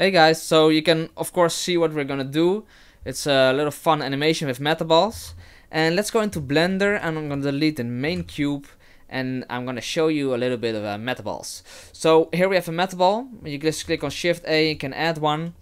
Hey guys, so you can of course see what we're gonna do. It's a little fun animation with metaballs. And let's go into Blender and I'm gonna delete the main cube and I'm gonna show you a little bit of uh, metaballs. So here we have a metaball. You just click on Shift A, you can add one.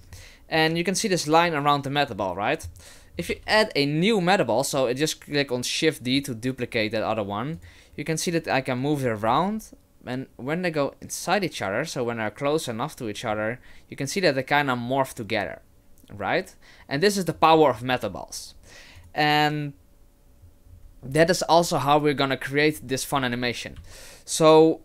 And you can see this line around the metaball, right? If you add a new metaball, so it just click on Shift D to duplicate that other one, you can see that I can move it around and when they go inside each other, so when they're close enough to each other, you can see that they kind of morph together, right? And this is the power of metaballs. And that is also how we're gonna create this fun animation. So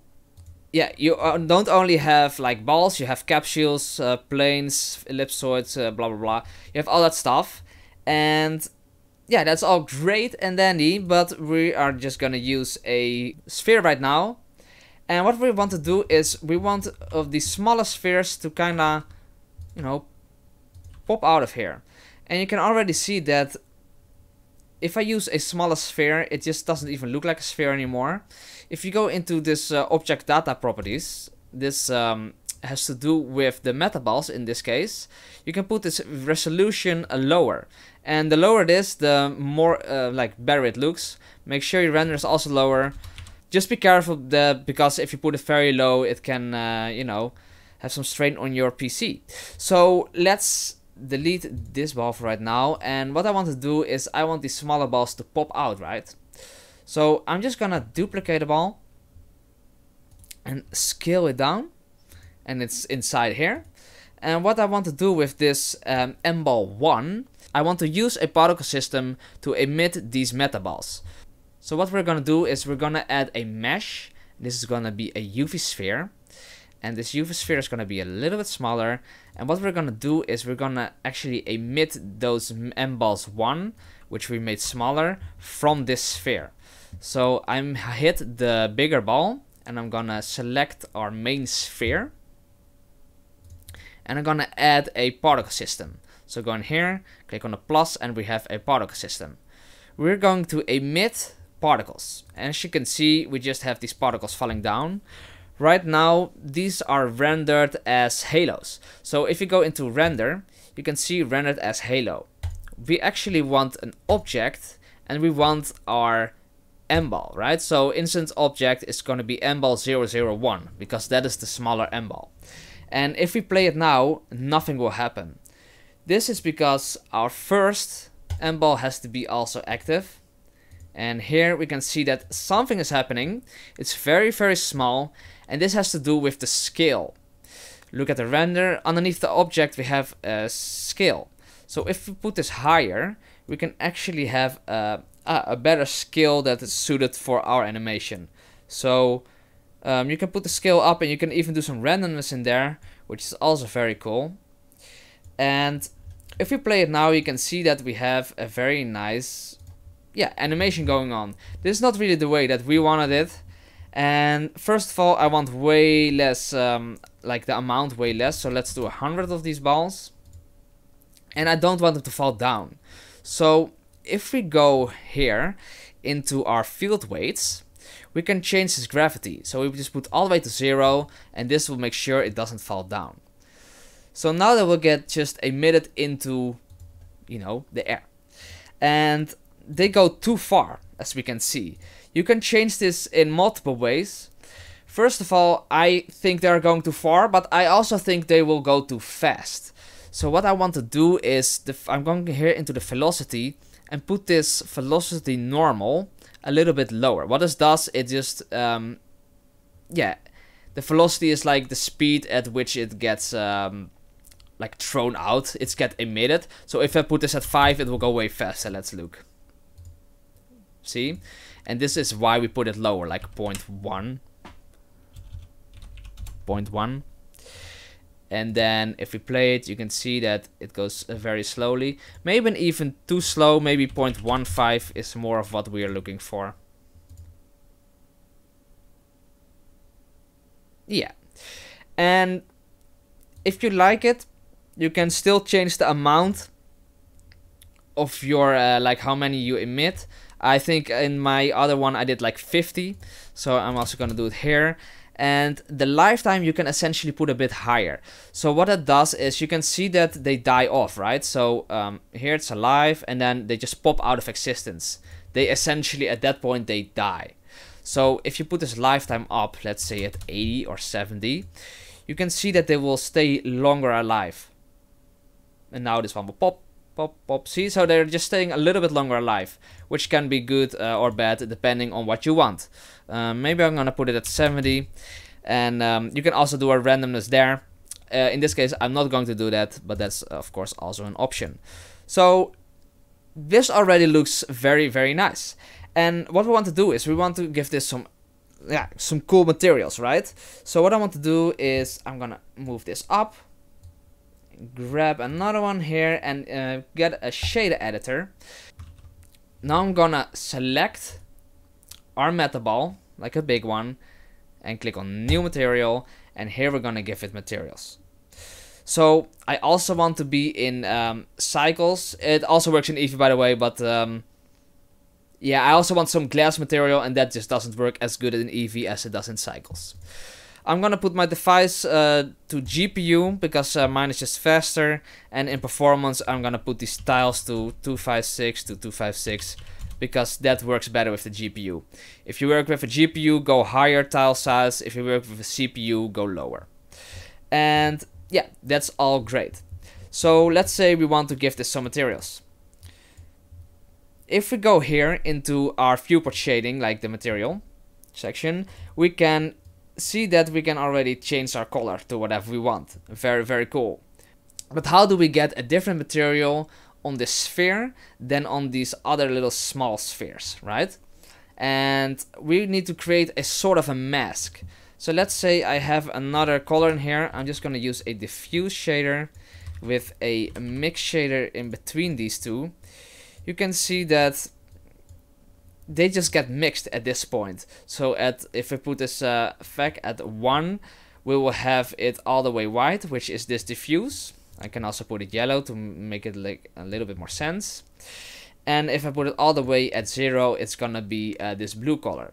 yeah, you uh, don't only have like balls, you have capsules, uh, planes, ellipsoids, uh, blah blah blah. You have all that stuff, and yeah, that's all great and dandy. But we are just gonna use a sphere right now and what we want to do is we want of the smaller spheres to kind of, you know, pop out of here. And you can already see that if I use a smaller sphere, it just doesn't even look like a sphere anymore. If you go into this uh, object data properties, this um, has to do with the metaballs in this case. You can put this resolution uh, lower. And the lower it is, the more uh, like better it looks. Make sure your render is also lower just be careful that because if you put it very low, it can, uh, you know, have some strain on your PC. So let's delete this ball right now. And what I want to do is I want these smaller balls to pop out, right? So I'm just gonna duplicate the ball and scale it down. And it's inside here. And what I want to do with this um, M-ball 1, I want to use a particle system to emit these metaballs. So what we're gonna do is we're gonna add a mesh. This is gonna be a UV sphere. And this UV sphere is gonna be a little bit smaller. And what we're gonna do is we're gonna actually emit those M balls 1, which we made smaller, from this sphere. So I'm hit the bigger ball and I'm gonna select our main sphere. And I'm gonna add a particle system. So go in here, click on the plus and we have a particle system. We're going to emit particles. And As you can see, we just have these particles falling down. Right now, these are rendered as halos. So if you go into render, you can see rendered as halo. We actually want an object and we want our M-ball, right? So instance object is going to be M-ball 001 because that is the smaller M-ball. And if we play it now, nothing will happen. This is because our first M-ball has to be also active and here we can see that something is happening. It's very, very small. And this has to do with the scale. Look at the render. Underneath the object, we have a scale. So if we put this higher, we can actually have a, a better scale that is suited for our animation. So um, you can put the scale up and you can even do some randomness in there, which is also very cool. And if we play it now, you can see that we have a very nice yeah, animation going on. This is not really the way that we wanted it. And first of all, I want way less, um, like the amount way less. So let's do a hundred of these balls. And I don't want them to fall down. So if we go here into our field weights, we can change this gravity. So we just put all the way to zero and this will make sure it doesn't fall down. So now that will get just emitted into, you know, the air. And they go too far, as we can see. You can change this in multiple ways. First of all, I think they're going too far, but I also think they will go too fast. So what I want to do is, I'm going here into the velocity and put this velocity normal a little bit lower. What this does, it just, um, yeah, the velocity is like the speed at which it gets um, like thrown out. It's get emitted. So if I put this at 5, it will go way faster. Let's look see? And this is why we put it lower, like 0.1. 0.1. And then if we play it, you can see that it goes uh, very slowly. Maybe even too slow, maybe 0.15 is more of what we are looking for. Yeah. And if you like it, you can still change the amount of your, uh, like how many you emit. I think in my other one I did like 50. So I'm also to do it here. and the lifetime you can essentially put a bit higher. So what that does is you can see that they die off, right? So um, here it's alive and then they just pop out of existence. They essentially at that point they die. So if you put this lifetime up, let's say at 80 or 70, you can see that they will stay longer alive. And now this one will pop, pop, pop. See, so they're just staying a little bit longer alive, which can be good uh, or bad depending on what you want. Um, maybe I'm gonna put it at 70, and um, you can also do a randomness there. Uh, in this case, I'm not going to do that, but that's of course also an option. So this already looks very, very nice. And what we want to do is we want to give this some yeah, some cool materials, right? So what I want to do is I'm gonna move this up grab another one here and uh, get a shader editor. Now I'm gonna select our metaball, like a big one, and click on new material, and here we're gonna give it materials. So I also want to be in um, cycles. It also works in Eevee by the way, but um, yeah, I also want some glass material and that just doesn't work as good in Eevee as it does in cycles. I'm gonna put my device uh, to GPU because uh, mine is just faster and in performance I'm gonna put these tiles to 256 to 256 because that works better with the GPU. If you work with a GPU go higher tile size, if you work with a CPU go lower. And yeah, that's all great. So let's say we want to give this some materials. If we go here into our viewport shading, like the material section, we can see that we can already change our color to whatever we want. Very, very cool. But how do we get a different material on this sphere than on these other little small spheres, right? And we need to create a sort of a mask. So let's say I have another color in here. I'm just going to use a diffuse shader with a mix shader in between these two. You can see that they just get mixed at this point. So at if we put this uh, at 1, we will have it all the way white, which is this diffuse. I can also put it yellow to make it like a little bit more sense. And if I put it all the way at 0, it's gonna be uh, this blue color.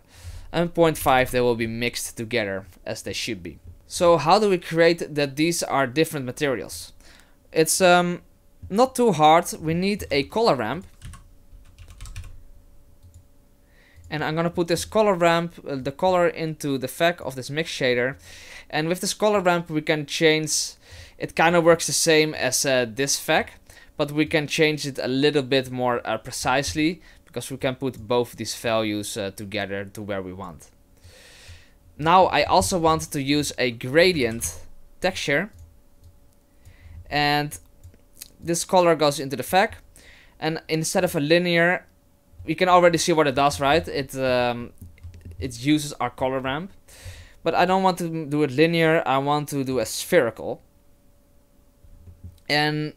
And 0.5, they will be mixed together as they should be. So how do we create that these are different materials? It's um, not too hard. We need a color ramp and I'm gonna put this color ramp, uh, the color into the Fac of this mix shader. And with this color ramp we can change, it kind of works the same as uh, this Fac but we can change it a little bit more uh, precisely because we can put both these values uh, together to where we want. Now I also want to use a gradient texture. And this color goes into the Fac and instead of a linear we can already see what it does, right? It um, it uses our color ramp, but I don't want to do it linear. I want to do a spherical, and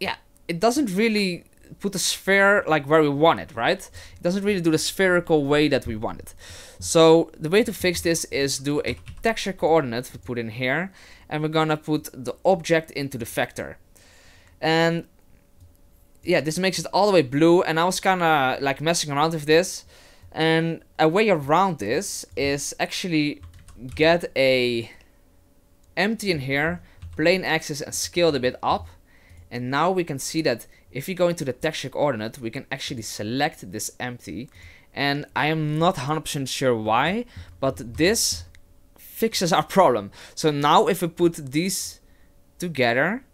yeah, it doesn't really put the sphere like where we want it, right? It doesn't really do the spherical way that we want it. So the way to fix this is do a texture coordinate we put in here, and we're gonna put the object into the vector. And yeah, this makes it all the way blue, and I was kind of like messing around with this. And a way around this is actually get a empty in here, plane axis and scale it a bit up. And now we can see that if you go into the texture coordinate, we can actually select this empty. And I am not 100% sure why, but this fixes our problem. So now if we put these together,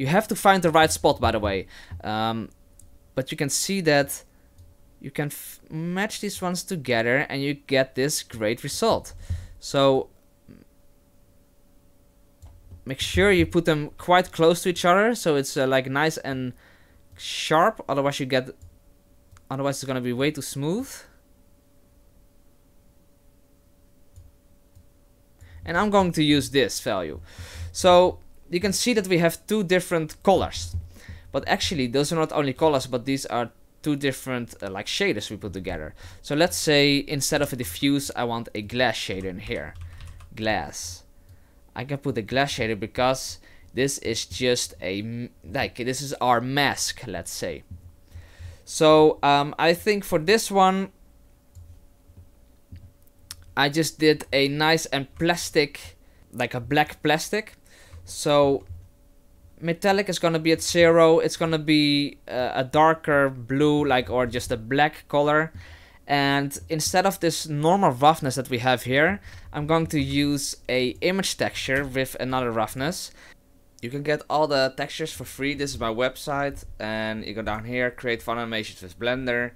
you have to find the right spot, by the way. Um, but you can see that you can match these ones together and you get this great result. So make sure you put them quite close to each other so it's uh, like nice and sharp otherwise you get otherwise it's gonna be way too smooth and I'm going to use this value so you can see that we have two different colors. But actually, those are not only colors, but these are two different uh, like shaders we put together. So let's say instead of a diffuse, I want a glass shader in here. Glass. I can put a glass shader because this is just a, like, this is our mask, let's say. So um, I think for this one, I just did a nice and plastic, like a black plastic. So metallic is gonna be at zero. It's gonna be uh, a darker blue, like or just a black color. And instead of this normal roughness that we have here, I'm going to use a image texture with another roughness. You can get all the textures for free. This is my website, and you go down here, create fun animations with Blender,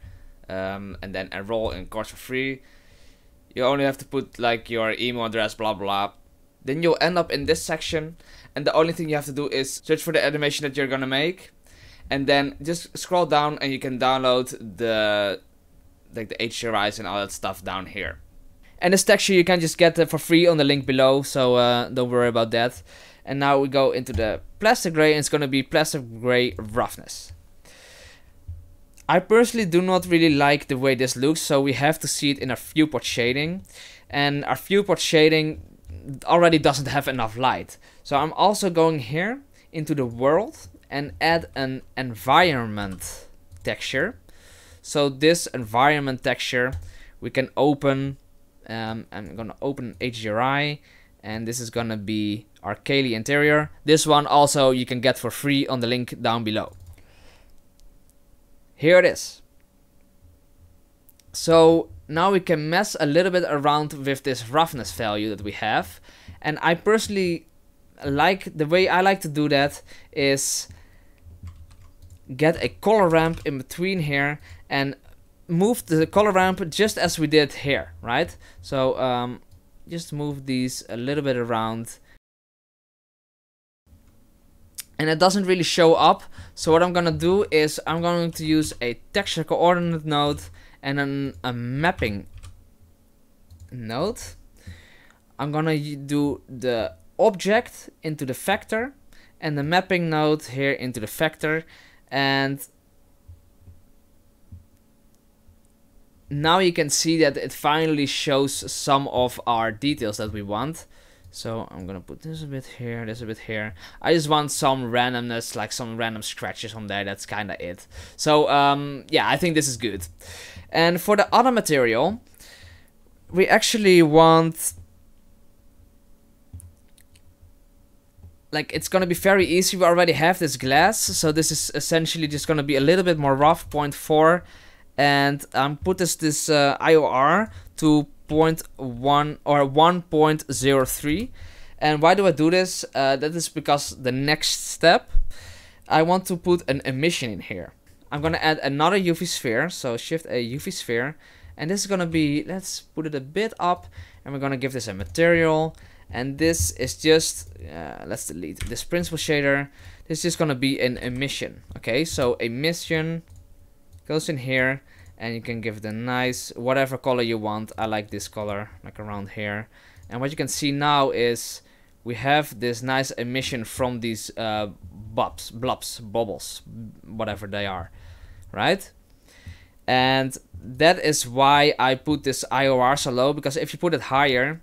um, and then enroll in course for free. You only have to put like your email address, blah blah. Then you'll end up in this section, and the only thing you have to do is search for the animation that you're gonna make, and then just scroll down, and you can download the like the HDRIs and all that stuff down here. And this texture you can just get for free on the link below, so uh, don't worry about that. And now we go into the plastic gray, and it's gonna be plastic gray roughness. I personally do not really like the way this looks, so we have to see it in our viewport shading. And our viewport shading already doesn't have enough light. So I'm also going here into the world and add an environment texture. So this environment texture we can open, um, I'm gonna open HDRI and this is gonna be our Kaylee interior. This one also you can get for free on the link down below. Here it is. So now we can mess a little bit around with this roughness value that we have. And I personally like, the way I like to do that is get a color ramp in between here and move the color ramp just as we did here, right? So um, just move these a little bit around and it doesn't really show up. So what I'm gonna do is I'm going to use a texture coordinate node and then a mapping node. I'm gonna do the object into the vector and the mapping node here into the vector and now you can see that it finally shows some of our details that we want. So I'm gonna put this a bit here, this a bit here. I just want some randomness, like some random scratches on there. That's kind of it. So um, yeah, I think this is good. And for the other material, we actually want like it's gonna be very easy. We already have this glass, so this is essentially just gonna be a little bit more rough, 0.4, and um, put this this uh, IOR to 0.1 or 1.03 and why do I do this? Uh, that is because the next step I want to put an emission in here. I'm gonna add another UV sphere so shift a UV sphere. And this is gonna be let's put it a bit up and we're gonna give this a material. And this is just uh, let's delete this principled shader. This is just gonna be an emission okay? So emission goes in here and you can give it a nice whatever color you want I like this color like around here and what you can see now is we have this nice emission from these uh, bubs, blobs, bubbles, whatever they are, right? And that is why I put this IOR so low, because if you put it higher,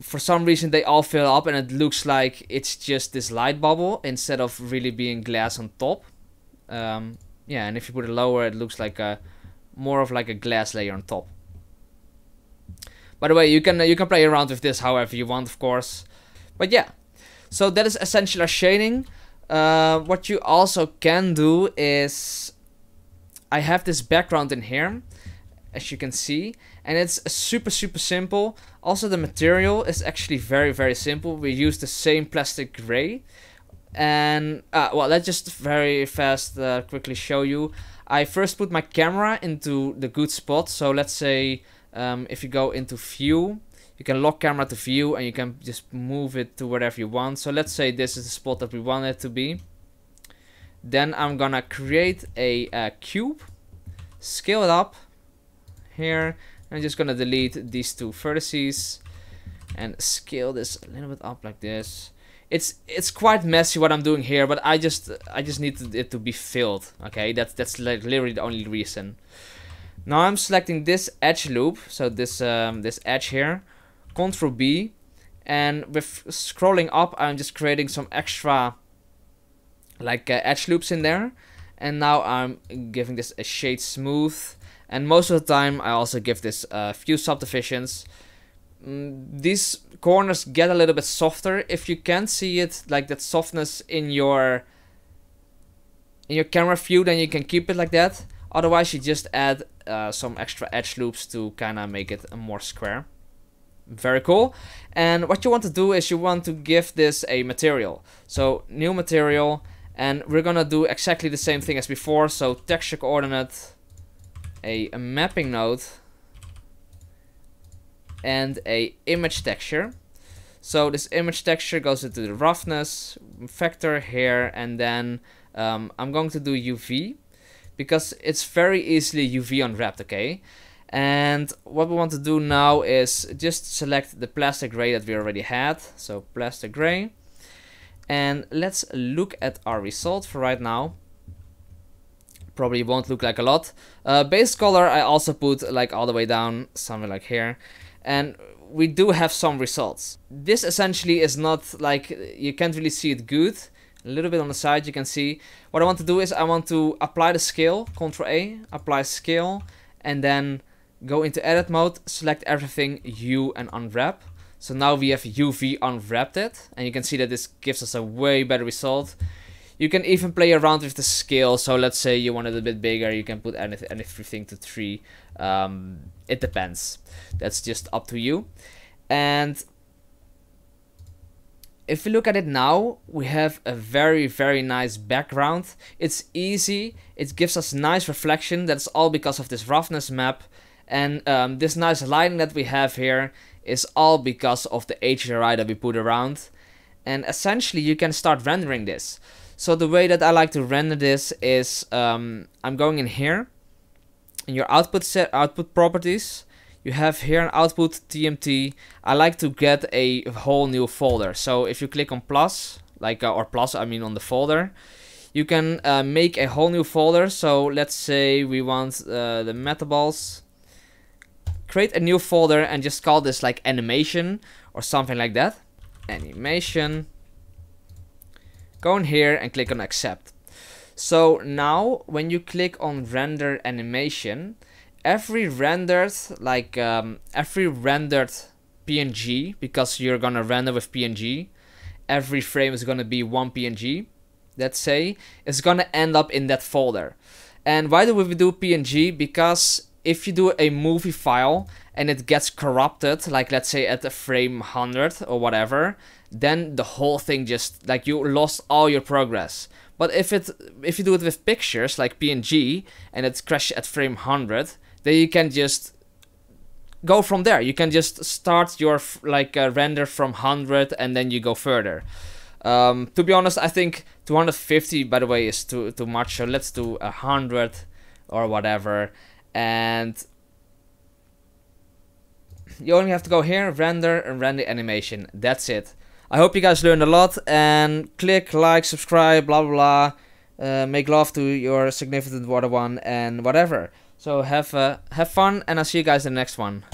for some reason they all fill up and it looks like it's just this light bubble instead of really being glass on top. Um, yeah, and if you put it lower, it looks like a more of like a glass layer on top. By the way, you can you can play around with this however you want, of course. But yeah, so that is essentially our shading. Uh, what you also can do is I have this background in here, as you can see, and it's super super simple. Also, the material is actually very very simple. We use the same plastic gray and uh, well let's just very fast uh, quickly show you. I first put my camera into the good spot. So let's say um, if you go into view you can lock camera to view and you can just move it to wherever you want. So let's say this is the spot that we want it to be. Then I'm gonna create a, a cube scale it up here. I'm just gonna delete these two vertices and scale this a little bit up like this it's it's quite messy what I'm doing here, but I just I just need it to be filled. Okay, that's that's like literally the only reason. Now I'm selecting this edge loop, so this um, this edge here, Control B, and with scrolling up, I'm just creating some extra like uh, edge loops in there, and now I'm giving this a shade smooth. and most of the time I also give this a few subdivisions. Mm, these corners get a little bit softer if you can see it like that softness in your in your camera view then you can keep it like that. Otherwise you just add uh, some extra edge loops to kind of make it more square. Very cool. And what you want to do is you want to give this a material. So new material and we're gonna do exactly the same thing as before. So texture coordinate a, a mapping node and a image texture. So this image texture goes into the roughness, vector here, and then um, I'm going to do UV because it's very easily UV unwrapped, okay? And what we want to do now is just select the plastic gray that we already had. So plastic gray. And let's look at our result for right now. Probably won't look like a lot. Uh, base color I also put like all the way down, somewhere like here and we do have some results. This essentially is not like, you can't really see it good. A little bit on the side you can see. What I want to do is I want to apply the scale, Ctrl A, apply scale, and then go into edit mode, select everything, U and unwrap. So now we have UV unwrapped it, and you can see that this gives us a way better result. You can even play around with the scale. So let's say you want it a bit bigger, you can put anything, to 3. Um, it depends. That's just up to you. And if we look at it now, we have a very, very nice background. It's easy. It gives us nice reflection. That's all because of this roughness map. And um, this nice lighting that we have here is all because of the HDRI that we put around. And essentially you can start rendering this. So the way that I like to render this is um, I'm going in here in your output set output properties you have here an output TMT I like to get a whole new folder. So if you click on plus like uh, or plus I mean on the folder you can uh, make a whole new folder. So let's say we want uh, the metaballs. Create a new folder and just call this like animation or something like that. Animation. Go in here and click on accept. So now when you click on render animation, every rendered like um, every rendered PNG because you're gonna render with PNG, every frame is gonna be one PNG. Let's say is gonna end up in that folder. And why do we do PNG? Because if you do a movie file and it gets corrupted, like let's say at the frame 100 or whatever, then the whole thing just like you lost all your progress. But if it if you do it with pictures like PNG and it crashes at frame 100, then you can just go from there. You can just start your like uh, render from 100 and then you go further. Um, to be honest, I think 250 by the way is too too much. So let's do 100 or whatever and you only have to go here, render and render the animation. That's it. I hope you guys learned a lot and click like, subscribe, blah blah blah. Uh, make love to your significant other one and whatever. So have uh, have fun and I'll see you guys in the next one.